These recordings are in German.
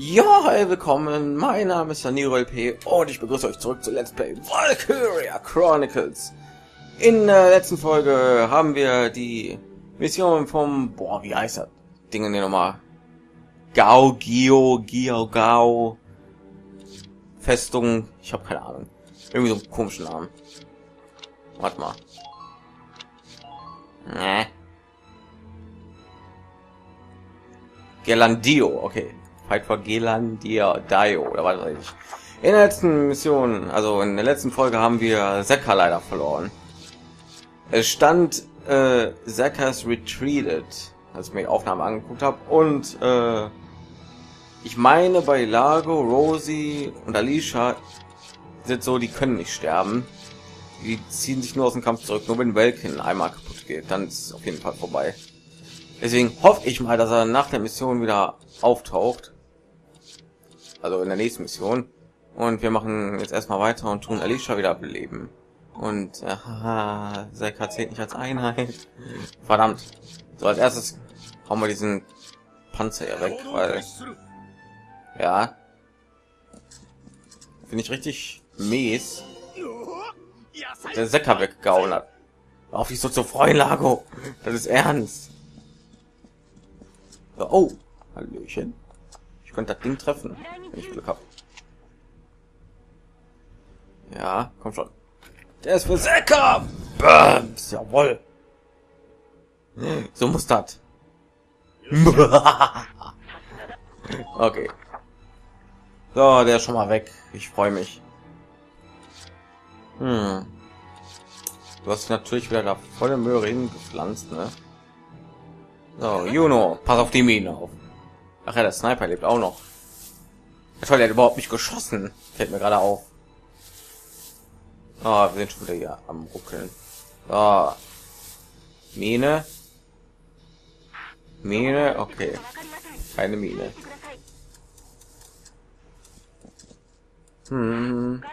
Ja, hi, willkommen. Mein Name ist Saniro LP und ich begrüße euch zurück zu Let's Play Valkyria Chronicles. In der letzten Folge haben wir die Mission vom, boah, wie heißt das? Dinge hier nochmal. Gao, Gio, Gio, Gao. Festung, ich habe keine Ahnung. Irgendwie so einen komischen Namen. Warte mal. Nee. Gelandio, okay. Fight for Gelandio, Dio, oder was weiß ich. In der letzten Mission, also in der letzten Folge haben wir Sekka leider verloren. Es stand äh, Sekka's Retreated, als ich mir die Aufnahme angeguckt habe. Und äh, ich meine bei Lago, Rosie und Alicia sind so, die können nicht sterben. Die ziehen sich nur aus dem Kampf zurück. Nur wenn Welkin einmal kaputt geht, dann ist es auf jeden Fall vorbei. Deswegen hoffe ich mal, dass er nach der Mission wieder auftaucht. Also in der nächsten Mission. Und wir machen jetzt erstmal weiter und tun Alicia wieder beleben. Und aha, Sekka zählt nicht als Einheit. Verdammt. So als erstes hauen wir diesen Panzer hier weg, weil ja finde ich richtig mies. Der Sekka weggehauen hat. Auf dich so zu freuen, Lago. Das ist ernst. Oh, Hallöchen. Ich könnte das Ding treffen, wenn ich Glück habe. Ja, komm schon. Der ist für Säcker! Bams, jawoll. So muss das. okay. So, der ist schon mal weg. Ich freue mich. Hm. Du hast natürlich wieder da volle Möhre hingepflanzt, ne? So, Juno, pass auf die Mine auf. Ach ja, der Sniper lebt auch noch. Toll, der hat überhaupt nicht geschossen. Fällt mir gerade auf. Ah, wir sind schon wieder hier am ruckeln. So. Mine. Mine, okay. Keine Mine. Hm.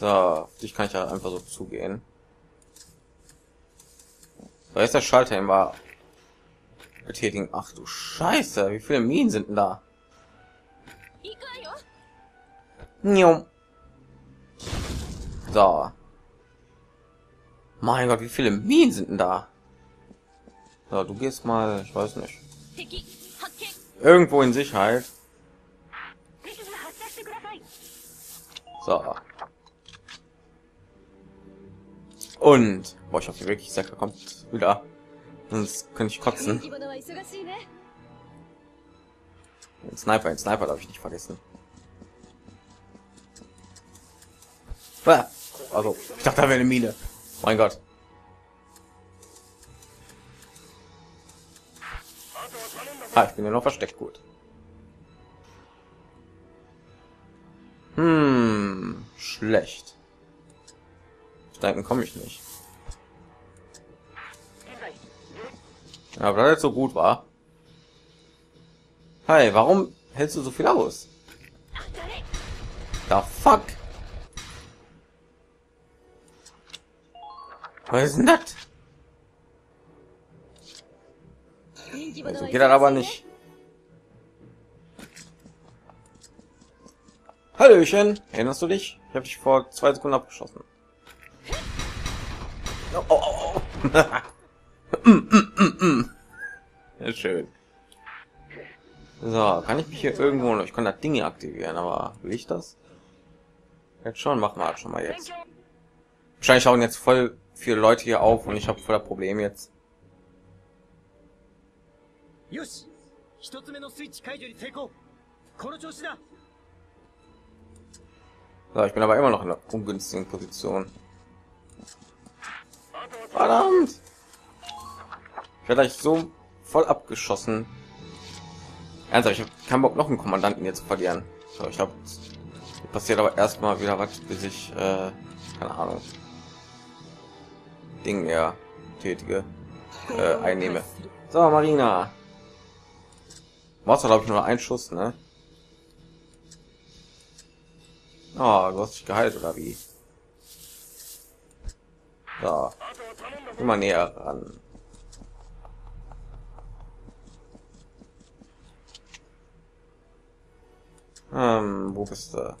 So, dich kann ich ja einfach so zugehen. Da ist der Schalter immer betätigen. Ach du Scheiße, wie viele Minen sind denn da? So. Mein Gott, wie viele Minen sind denn da? So, du gehst mal, ich weiß nicht. Irgendwo in Sicherheit. So. Und, boah, ich hoffe wirklich, Saka kommt wieder. Sonst könnte ich kotzen. Ein Sniper, ein Sniper darf ich nicht vergessen. Also, ich dachte, da wäre eine Mine. Mein Gott. Ah, ich bin ja noch versteckt, gut. Hm, schlecht. Steigen komme ich nicht. Aber das so gut war. Hi, warum hältst du so viel aus? Da fuck. Was ist denn das? Also geht das aber nicht. Hallöchen, erinnerst du dich? Ich habe dich vor zwei Sekunden abgeschossen. Oh, oh, oh. ja, schön. So, kann ich mich hier irgendwo noch? Ich kann das Ding hier aktivieren, aber will ich das? Jetzt schon, machen wir halt schon mal jetzt. Wahrscheinlich schauen jetzt voll viele Leute hier auf und ich habe voller Problem jetzt. So, ich bin aber immer noch in einer ungünstigen Position. Verdammt! Ich werde gleich so voll abgeschossen. Ernsthaft, ich habe keinen Bock, noch einen Kommandanten jetzt zu verlieren. So, ich habe passiert aber erstmal wieder was, bis ich äh, keine Ahnung Ding ja tätige äh, einnehme. So, Marina. Du glaube ich nur ein Schuss, ne? Oh, du hast dich geheilt oder wie? So. Immer näher ran. Ähm, wo bist du?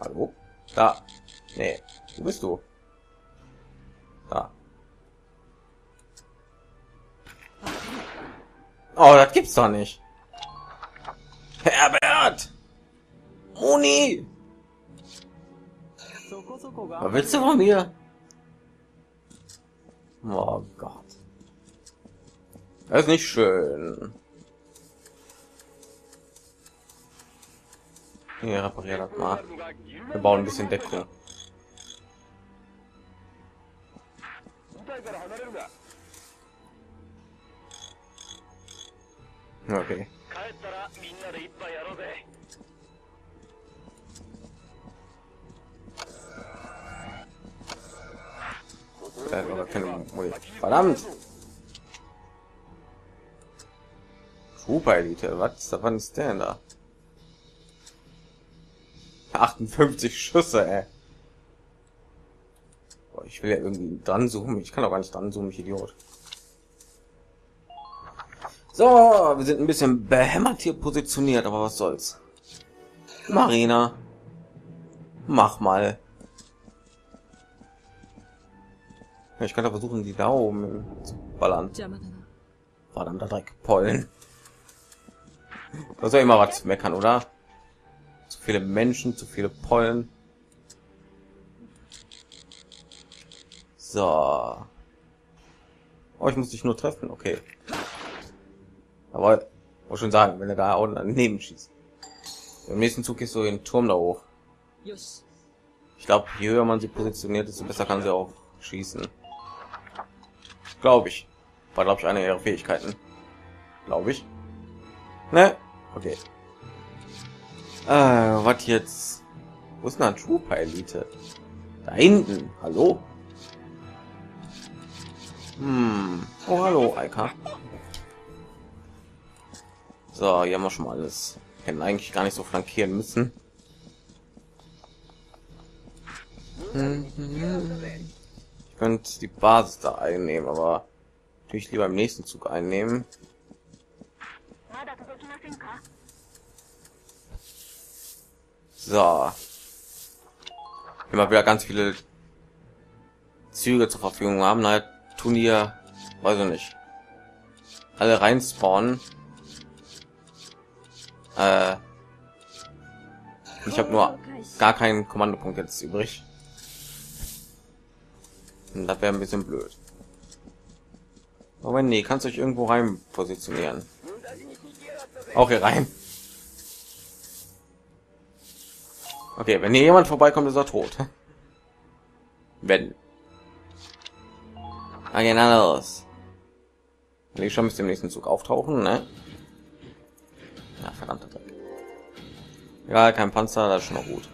Hallo? Da. Nee. Wo bist du? Da. Oh, das gibt's doch nicht. Herbert! Moni! Was willst du von mir? Oh Gott. Das ist nicht schön. Hier, repariert das mal. Wir bauen ein bisschen Deckung. Okay. Äh, oder keine Ui. Verdammt! Super Elite, was? Wann ist denn da? 58 Schüsse, ey. Boah, ich will ja irgendwie dran zoomen. Ich kann auch gar nicht dran zoomen, ich Idiot. So, wir sind ein bisschen behämmert hier positioniert, aber was soll's. Marina, mach mal. Ich kann da versuchen, die Daumen zu ballern. Verdammter Dreck, Pollen. Das soll immer was meckern, oder? Viele Menschen, zu viele Pollen. So. Oh, ich muss dich nur treffen, okay. Aber muss schon sagen, wenn er da auch daneben schießt. Im nächsten Zug ist so den Turm da hoch. Ich glaube, je höher man sie positioniert, desto besser kann sie auch schießen. Glaube ich. War glaube ich eine ihrer Fähigkeiten. Glaube ich. Ne? Okay. Äh, was jetzt? Wo ist eine Trooper Elite? Da hinten. Hallo? Hm. Oh, hallo, Eika. So, hier haben wir schon mal alles. Hätten eigentlich gar nicht so flankieren müssen. Ich könnte die Basis da einnehmen, aber natürlich lieber im nächsten Zug einnehmen. So. Immer wieder ganz viele Züge zur Verfügung haben, halt tun hier, weiß ich nicht, alle rein spawnen. Äh, ich habe nur gar keinen Kommandopunkt jetzt übrig. Und das wäre ein bisschen blöd. Aber nee, kannst du euch irgendwo rein positionieren. Auch hier rein. Okay, wenn hier jemand vorbeikommt, ist er tot. Wenn. Ah, genau. Ich schon bis dem nächsten Zug auftauchen, ne? Ja, verdammter Dreck. Ja, kein Panzer, das ist schon noch gut.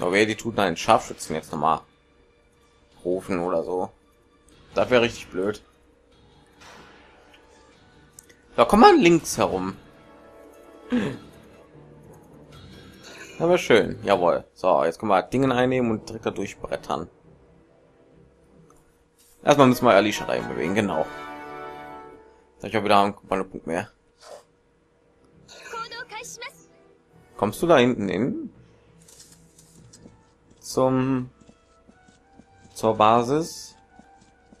Aber wer die tut einen Scharfschützen jetzt noch mal rufen oder so. Das wäre richtig blöd. Da kommt man links herum. Aber schön, jawohl. So, jetzt können wir Dingen einnehmen und direkt dadurch brettern. Erstmal müssen wir Alicia rein bewegen, genau. Ich habe wieder einen Punkt mehr. Kommst du da hinten hin? Zum zur Basis,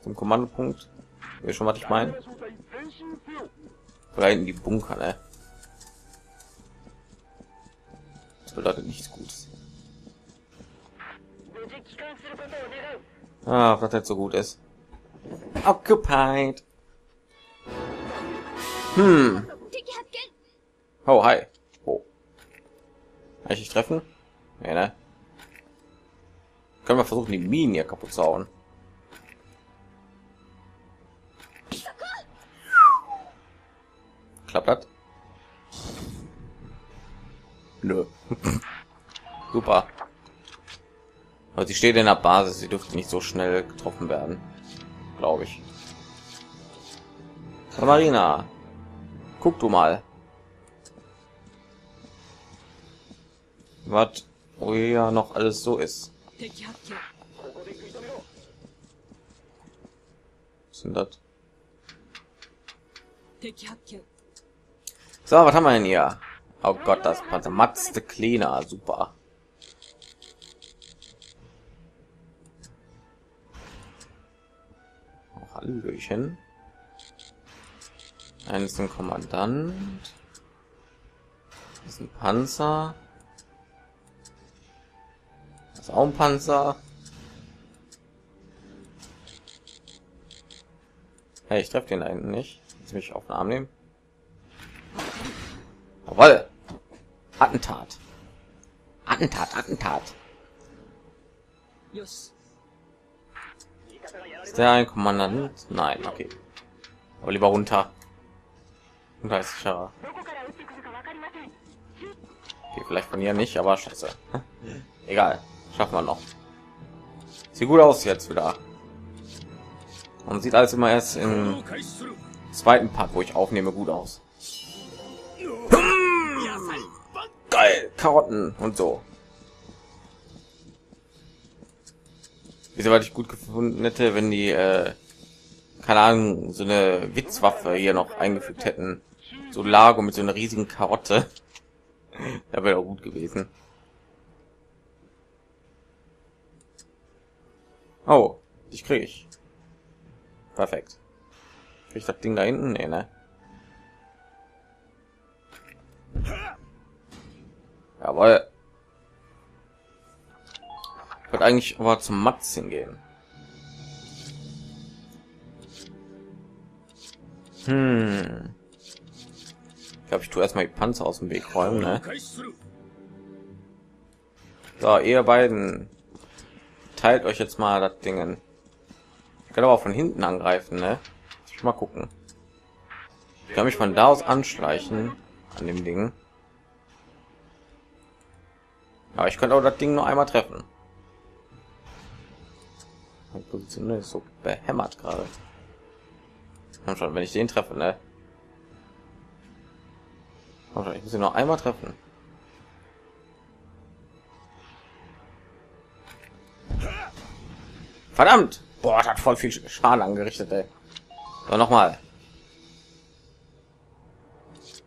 zum Kommandopunkt. Wir schon was ich meine. Oder in die Bunker, ne? Bedeutet nichts Gutes. Ah, was jetzt so gut ist. Occupied. Hm. Oh, hi. Oh. Kann ich dich treffen? Ja, ne? Können wir versuchen, die Minen hier kaputt zu hauen. Klappt? Nö. Super. Aber sie steht in der Basis, sie dürfte nicht so schnell getroffen werden, glaube ich. Marina, guck du mal. Was oh ja noch alles so ist. Was sind das? So, was haben wir denn hier? Oh Gott, das de Cleaner, super. Hallöchen. Eins ist ein Kommandant. Das ist ein Panzer. Das ist auch ein Panzer. Hey, ich treffe den da hinten nicht. Jetzt mich auf den Arm nehmen. Jawoll. Attentat. Attentat, Attentat. Ist der ein Kommandant? Nein, okay. Aber lieber runter. Runter ist sicherer. Okay, vielleicht von hier nicht, aber scheiße. Egal. Schaffen wir noch. Sieht gut aus jetzt wieder. Und sieht alles immer erst im zweiten Part, wo ich aufnehme, gut aus. Karotten und so. Wie soweit ich gut gefunden hätte, wenn die, äh, keine Ahnung, so eine Witzwaffe hier noch eingefügt hätten. So Lago mit so einer riesigen Karotte. da wäre auch gut gewesen. Oh, ich kriege ich. Perfekt. Krieg ich das Ding da hinten? Nee, ne? Jawohl. Ich würde eigentlich aber zum Matz hingehen. Hm. Ich glaube, ich tue erstmal die Panzer aus dem Weg räumen, ne? So, ihr beiden teilt euch jetzt mal das Dingen. Ich kann aber von hinten angreifen, ne? Mal gucken. Ich kann mich von da aus anschleichen an dem Ding. Aber ich könnte auch das Ding nur einmal treffen. Die Position ist so behämmert gerade. Komm schon, wenn ich den treffe, ne? Schon, ich muss ihn noch einmal treffen. Verdammt! Boah, das hat voll viel Schaden angerichtet, ey. So, noch mal.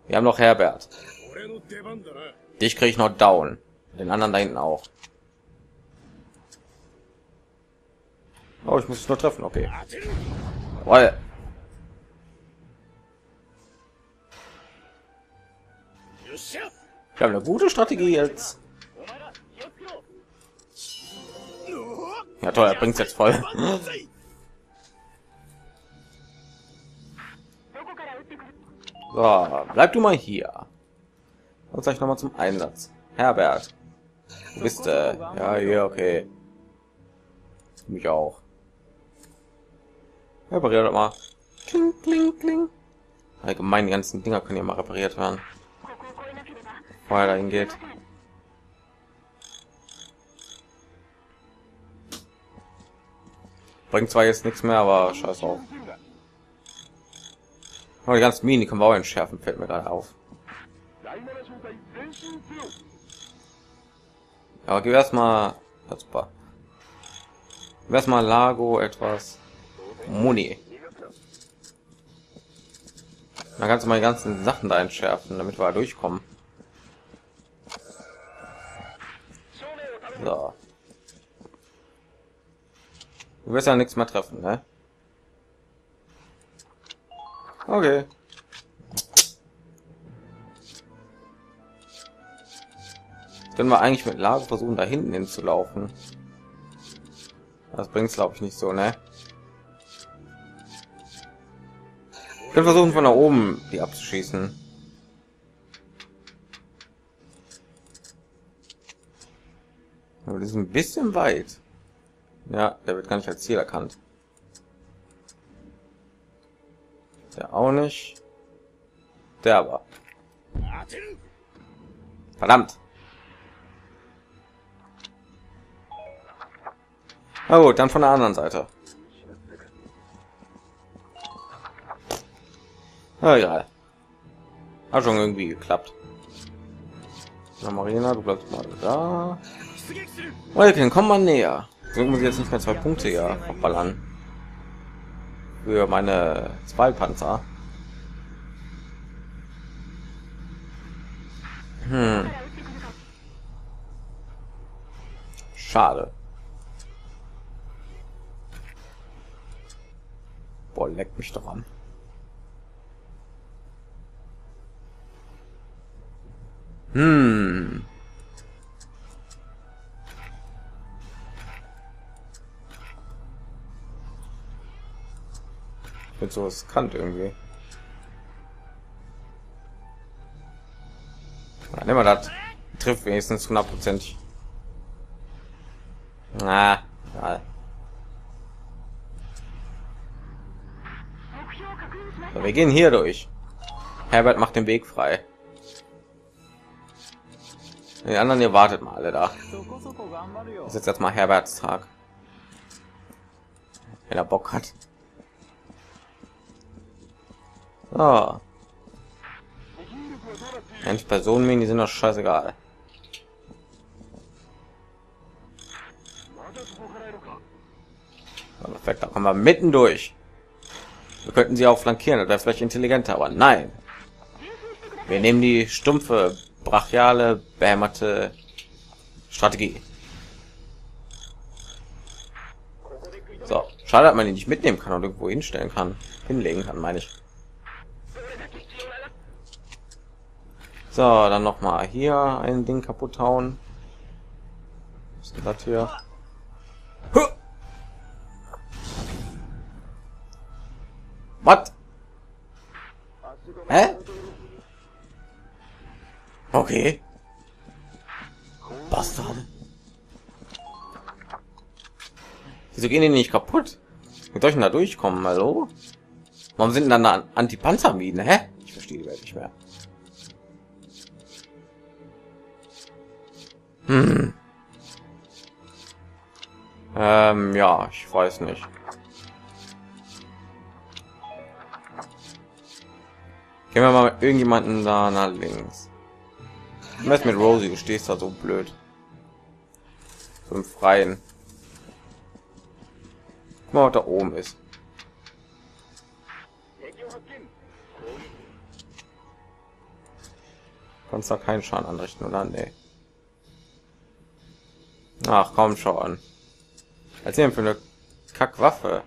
Wir haben noch Herbert. Dich kriege ich noch down. Den anderen da hinten auch. Oh, ich muss es nur treffen, okay. Jawohl. Wir haben eine gute Strategie jetzt. Ja toll, er bringt jetzt voll. So, bleib du mal hier. Und gleich noch mal zum Einsatz. Herbert. Du bist äh, ja hier, okay. Mich auch. Repariert doch mal. Kling, kling, kling. Allgemein die ganzen Dinger können ja mal repariert werden. Vorher dahin geht. Bringt zwar jetzt nichts mehr, aber scheiß auf. Oh, die ganzen Minen die können wir auch entschärfen, fällt mir gerade auf. Ja, gib erstmal erstmal Lago etwas Muni. Dann kannst du die ganzen Sachen da entschärfen, damit wir durchkommen. So. Du wirst ja nichts mehr treffen, ne? Okay. Können wir eigentlich mit Lager versuchen, da hinten hinzulaufen. Das bringt glaube ich nicht so, ne? Wir versuchen von da oben die abzuschießen. Aber die sind ein bisschen weit. Ja, der wird gar nicht als Ziel erkannt. Der auch nicht. Der aber. Verdammt. Na gut, dann von der anderen Seite. Na egal. Hat schon irgendwie geklappt. Na Marina, du bleibst mal da. Wolken, komm mal näher. So wir jetzt nicht mehr zwei Punkte ja ballern. Für meine zwei Panzer. Hm. Schade. Boah, leckt mich doch an. Hm. Ich so riskant irgendwie. Ja, nehmen wir das. Trifft wenigstens hundertprozentig. Na, ja. So, wir gehen hier durch. Herbert macht den Weg frei. Die anderen, ihr wartet mal alle da. Das ist jetzt erstmal Herberts Tag. Wenn er Bock hat. So. Endlich Personen, die sind doch scheißegal. Perfekt, da kommen wir mitten durch. Wir könnten sie auch flankieren, das wäre vielleicht intelligenter, aber nein. Wir nehmen die stumpfe, brachiale, behämmerte Strategie. So, schade, dass man ihn nicht mitnehmen kann und irgendwo hinstellen kann, hinlegen kann, meine ich. So, dann noch mal hier ein Ding kaputt hauen. Was ist das hier? Was? Hä? Okay. Bastarde. Wieso gehen die nicht kaputt? Wie soll ich denn da durchkommen? Hallo? Warum sind dann da Anti-Panzerminen? Hä? Ich verstehe die Welt nicht mehr. Hm. Ähm, ja, ich weiß nicht. Gehen wir mal mit irgendjemanden da nach links. Was mit Rosie? Du stehst da so blöd. So im Freien. Guck mal, was da oben ist. Kannst da keinen Schaden anrichten, oder? Nee. Ach, komm schon. Als für eine Kackwaffe.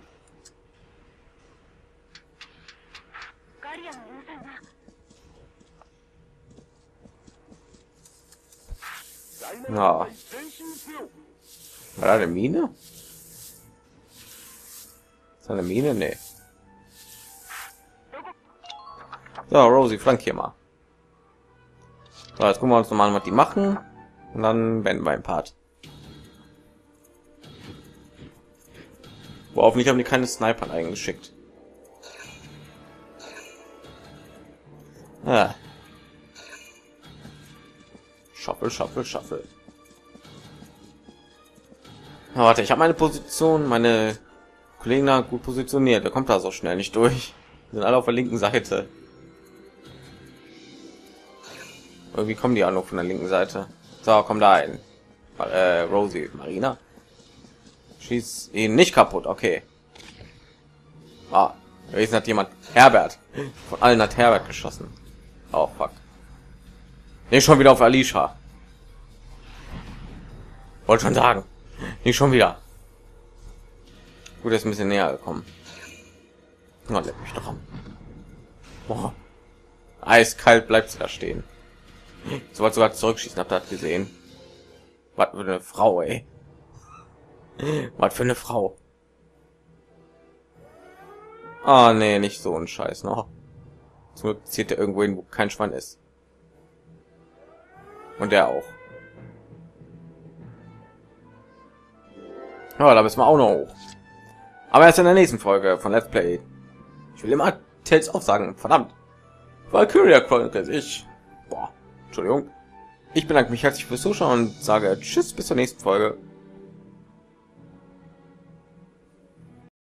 Ja. War eine Mine? Ist eine Mine? Nee. So, Rosie, flankier mal. So, jetzt gucken wir uns noch mal, was die machen. Und dann beenden wir ein Part. Worauf nicht haben die keine Sniper eingeschickt. Ah. Schaffel, Schaffel. Na, warte, ich habe meine Position, meine Kollegen da gut positioniert. Der kommt da so schnell nicht durch. Die sind alle auf der linken Seite. Irgendwie kommen die auch noch von der linken Seite. So, komm da ein. Äh, Rosie, Marina. Schieß ihn nicht kaputt, okay. Ah, jetzt hat jemand Herbert. Von allen hat Herbert geschossen. Oh fuck. Nicht schon wieder auf Alicia. Wollte schon sagen. Nicht schon wieder. Gut, ist ein bisschen näher gekommen. Oh, leck mich doch an. Boah. Eiskalt bleibt sie da stehen. So weit sogar zurückschießen, habt ihr das gesehen? Was für eine Frau, ey. Was für eine Frau. Ah, nee, nicht so ein Scheiß noch. Zum Glück zieht er irgendwo hin, wo kein Schwein ist. Und der auch. Ja, da müssen wir auch noch hoch. Aber erst in der nächsten Folge von Let's Play. Ich will immer Tales auch sagen, verdammt. Valkyria Chronicles, ich. Boah, Entschuldigung. Ich bedanke mich herzlich fürs Zuschauen und sage Tschüss bis zur nächsten Folge.